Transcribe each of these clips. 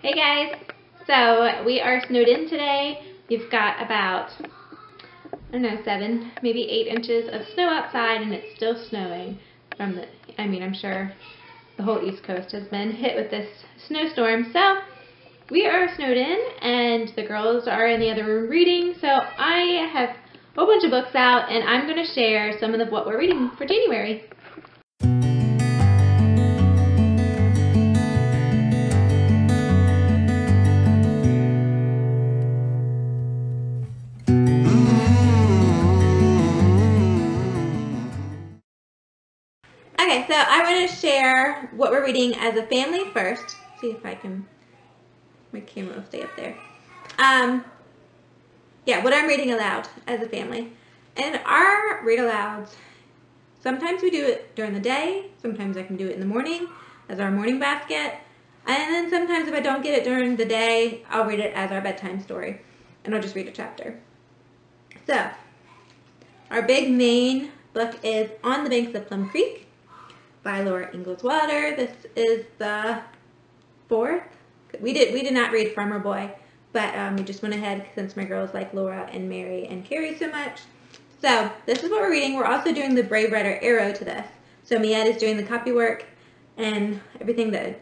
Hey guys! So we are snowed in today. We've got about, I don't know, seven, maybe eight inches of snow outside and it's still snowing from the, I mean, I'm sure the whole East Coast has been hit with this snowstorm. So we are snowed in and the girls are in the other room reading. So I have a whole bunch of books out and I'm going to share some of the, what we're reading for January. So I want to share what we're reading as a family first. See if I can, my camera will stay up there. Um, yeah, what I'm reading aloud as a family. And our read alouds, sometimes we do it during the day, sometimes I can do it in the morning as our morning basket. And then sometimes if I don't get it during the day, I'll read it as our bedtime story. And I'll just read a chapter. So, our big main book is On the Banks of Plum Creek by Laura Ingalls Wilder. This is the fourth. We did we did not read Farmer Boy, but um, we just went ahead since my girls like Laura and Mary and Carrie so much. So this is what we're reading. We're also doing the Brave Writer Arrow to this. So Miette is doing the copy work and everything that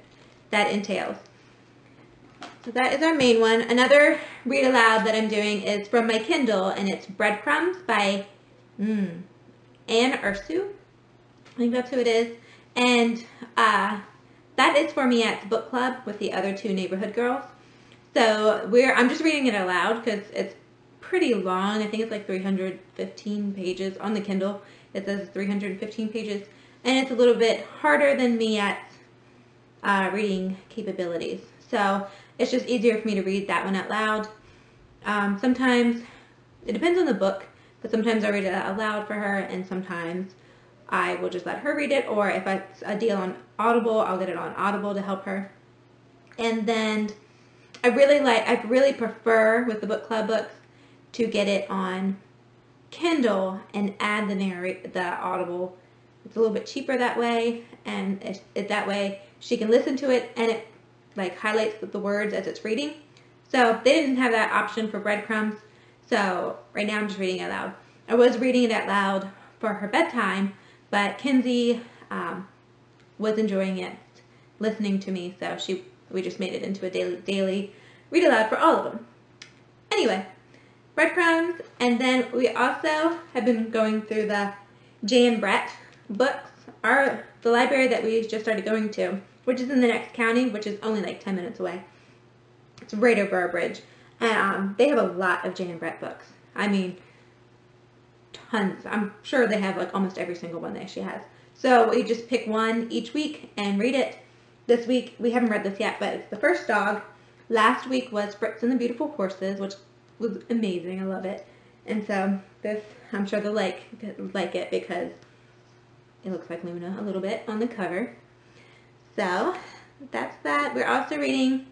that entails. So that is our main one. Another read aloud that I'm doing is from my Kindle and it's Breadcrumbs by mm, Anne Ursu. I think that's who it is. And uh, that is for Miette the book club with the other two neighborhood girls. So we're I'm just reading it aloud because it's pretty long. I think it's like 315 pages on the Kindle. It says 315 pages, and it's a little bit harder than Miette uh, reading capabilities. So it's just easier for me to read that one out loud. Um, sometimes it depends on the book, but sometimes I read it out loud for her, and sometimes I will just let her read it, or if it's a deal on Audible, I'll get it on Audible to help her. And then I really like, I really prefer with the book club books to get it on Kindle and add the narrate, the Audible. It's a little bit cheaper that way, and it, it that way she can listen to it and it like highlights the words as it's reading. So they didn't have that option for breadcrumbs. So right now I'm just reading it aloud. I was reading it out loud for her bedtime, but Kinsey um, was enjoying it, listening to me, so she we just made it into a daily daily read aloud for all of them. Anyway, breadcrumbs, and then we also have been going through the Jan Brett books. Our the library that we just started going to, which is in the next county, which is only like 10 minutes away. It's right over our bridge. And um, they have a lot of Jan Brett books. I mean, tons. I'm sure they have like almost every single one that she has. So we just pick one each week and read it. This week, we haven't read this yet, but it's The First Dog. Last week was Fritz and the Beautiful Horses, which was amazing. I love it. And so this, I'm sure they'll like, like it because it looks like Luna a little bit on the cover. So that's that. We're also reading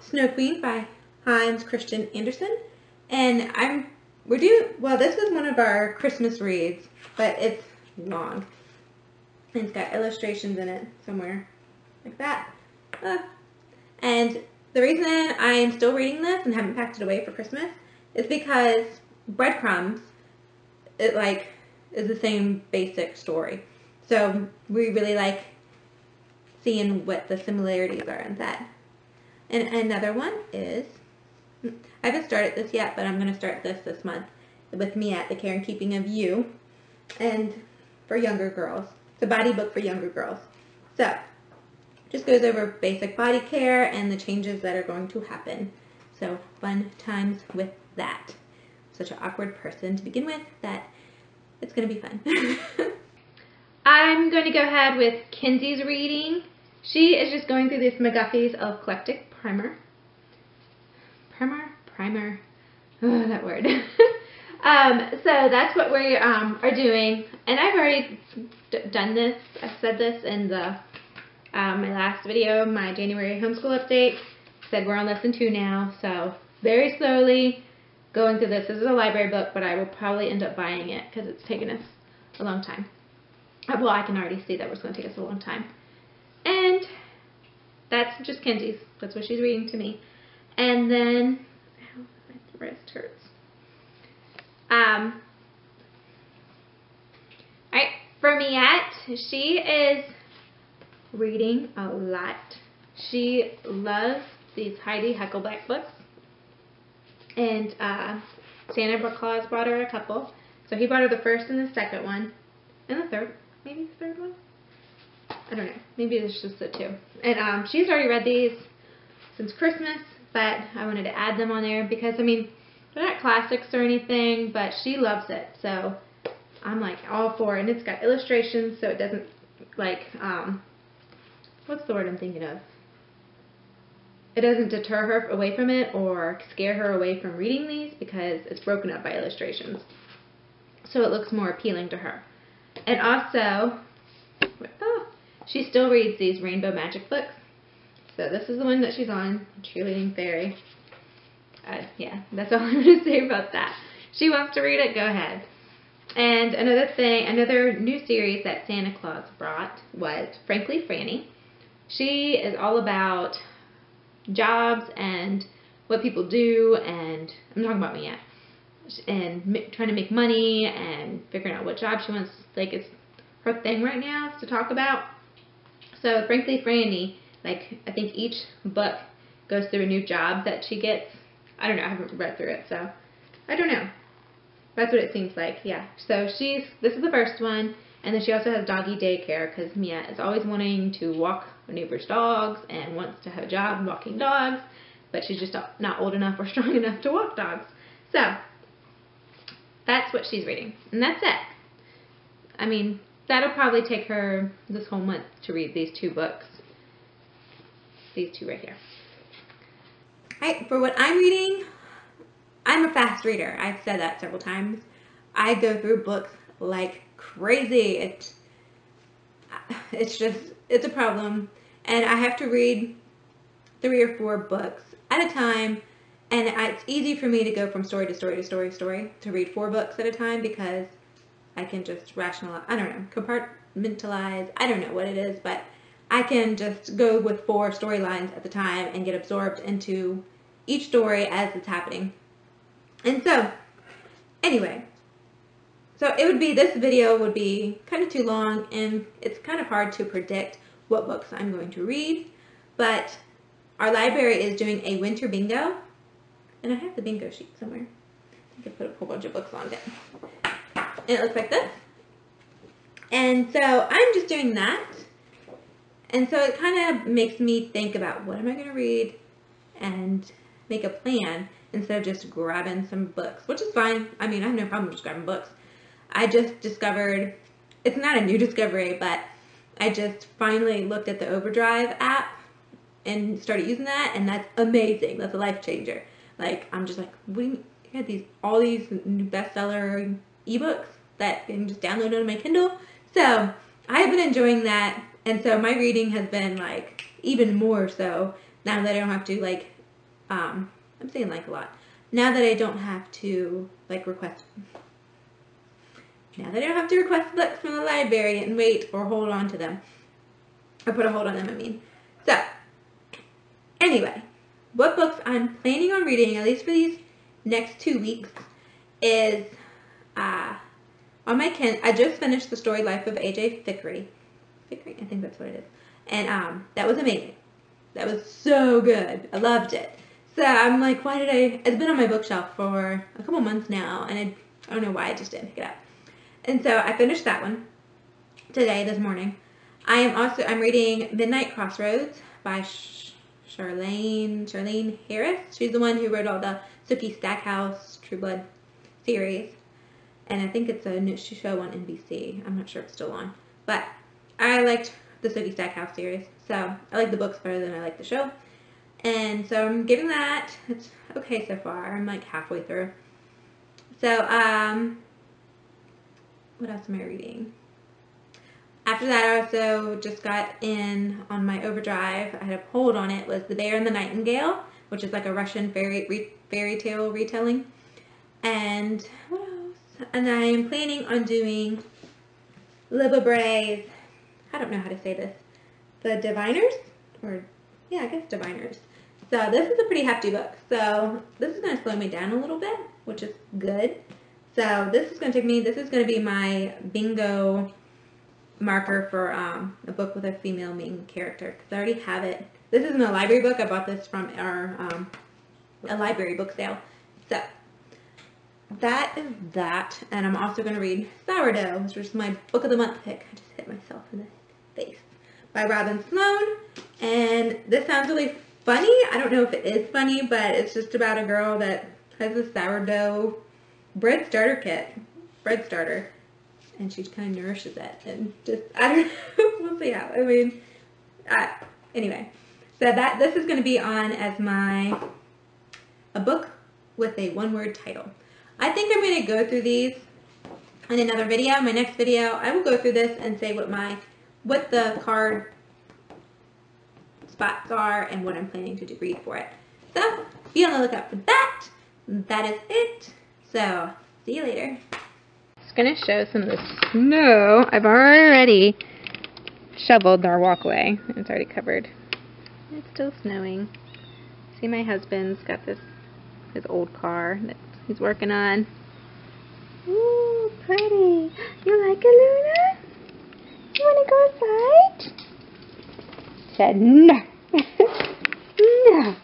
Snow Queen by Hans Christian Andersen. And I'm we're doing, well, this is one of our Christmas reads, but it's long. And it's got illustrations in it somewhere, like that. Uh, and the reason I am still reading this and haven't packed it away for Christmas is because breadcrumbs, it like, is the same basic story. So we really like seeing what the similarities are in that. And another one is I haven't started this yet, but I'm going to start this this month with Miette the care and keeping of you and for younger girls. It's a body book for younger girls. So, just goes over basic body care and the changes that are going to happen. So, fun times with that. Such an awkward person to begin with that it's going to be fun. I'm going to go ahead with Kinsey's reading. She is just going through this McGuffey's Eclectic Primer primer, primer, oh, that word. um, so that's what we um, are doing, and I've already done this. I said this in the um, my last video, my January homeschool update. Said we're on lesson two now, so very slowly going through this. This is a library book, but I will probably end up buying it because it's taken us a long time. Uh, well, I can already see that it's going to take us a long time. And that's just Kenzie's. That's what she's reading to me. And then, ow, my wrist hurts. Um, alright, for Miette, she is reading a lot. She loves these Heidi Heckelbeck books. And uh, Santa Claus brought her a couple. So he brought her the first and the second one. And the third. Maybe the third one? I don't know. Maybe it's just the two. And um, she's already read these since Christmas, but I wanted to add them on there because, I mean, they're not classics or anything, but she loves it. So I'm like all for it. And it's got illustrations so it doesn't, like, um, what's the word I'm thinking of? It doesn't deter her away from it or scare her away from reading these because it's broken up by illustrations. So it looks more appealing to her. And also, oh, she still reads these Rainbow Magic books. So this is the one that she's on, Cheerleading Fairy. Uh, yeah, that's all I'm going to say about that. She wants to read it, go ahead. And another thing, another new series that Santa Claus brought was Frankly Frannie. She is all about jobs and what people do, and I'm talking about Miette, and trying to make money and figuring out what job she wants. Like it's her thing right now to talk about. So frankly, Frannie, like I think each book goes through a new job that she gets. I don't know. I haven't read through it, so I don't know. That's what it seems like. Yeah. So she's this is the first one. And then she also has doggy daycare because Mia is always wanting to walk neighbor's dogs and wants to have a job walking dogs, but she's just not old enough or strong enough to walk dogs. So, that's what she's reading. And that's it. I mean, that'll probably take her this whole month to read these two books. These two right here. Alright, for what I'm reading, I'm a fast reader. I've said that several times. I go through books like crazy. It's it's just it's a problem, and I have to read three or four books at a time. And it's easy for me to go from story to story to story to story to read four books at a time because I can just rationalize. I don't know, compartmentalize. I don't know what it is, but I can just go with four storylines at the time and get absorbed into each story as it's happening. And so, anyway, so it would be, this video would be kind of too long and it's kind of hard to predict what books I'm going to read, but our library is doing a winter bingo and I have the bingo sheet somewhere. I could put a whole bunch of books on it. And it looks like this. And so I'm just doing that. And so it kind of makes me think about what am I going to read and make a plan instead of just grabbing some books, which is fine. I mean, I have no problem just grabbing books. I just discovered, it's not a new discovery, but I just finally looked at the Overdrive app and started using that, and that's amazing. That's a life changer. Like, I'm just like, we had these, all these new bestseller ebooks that can just download on my Kindle. So, I have been enjoying that, and so my reading has been like, even more so, now that I don't have to like, um, I'm saying like a lot. Now that I don't have to like request now that I don't have to request books from the library and wait or hold on to them. Or put a hold on them, I mean. So, anyway, what books I'm planning on reading, at least for these next two weeks, is uh, on my Ken. I just finished the story Life of AJ Fikry. I think that's what it is. And um, that was amazing. That was so good. I loved it. So I'm like, why did I? It's been on my bookshelf for a couple months now, and I, I don't know why I just didn't pick it up. And so I finished that one today, this morning. I am also, I'm reading Midnight Crossroads by Charlaine, Charlaine Harris. She's the one who wrote all the Sookie Stackhouse True Blood series. And I think it's a new show on NBC. I'm not sure if it's still on. But I liked the Sookie Stackhouse series. So I like the books better than I like the show. And so I'm giving that. It's okay so far. I'm like halfway through. So, um, what else am I reading? After that, I also just got in on my overdrive. I had a hold on it. Was The Bear and the Nightingale, which is like a Russian fairy re, fairy tale retelling. And what else? And I am planning on doing Libba Bray's, I don't know how to say this, The Diviners? Or yeah, I guess diviners. So this is a pretty hefty book. So this is going to slow me down a little bit, which is good. So this is going to take me, this is going to be my bingo marker for um, a book with a female main character because I already have it. This isn't a library book. I bought this from our um, a library book sale. So that is that. And I'm also going to read Sourdough, which is my book of the month pick. I just hit myself in the By Robin Sloan. And this sounds really funny. I don't know if it is funny, but it's just about a girl that has a sourdough bread starter kit. Bread starter. And she kind of nourishes it. And just, I don't know. we'll see how. I mean, I, anyway. So that this is going to be on as my, a book with a one-word title. I think I'm going to go through these in another video. My next video, I will go through this and say what my, what the card spots are and what I'm planning to read for it. So be on the lookout for that. That is it. So see you later. Just gonna show some of the snow. I've already shoveled our walkway. It's already covered. It's still snowing. See my husband's got this his old car that he's working on. Ooh, pretty. You like it, Luna? you want to go outside? Said, no. no.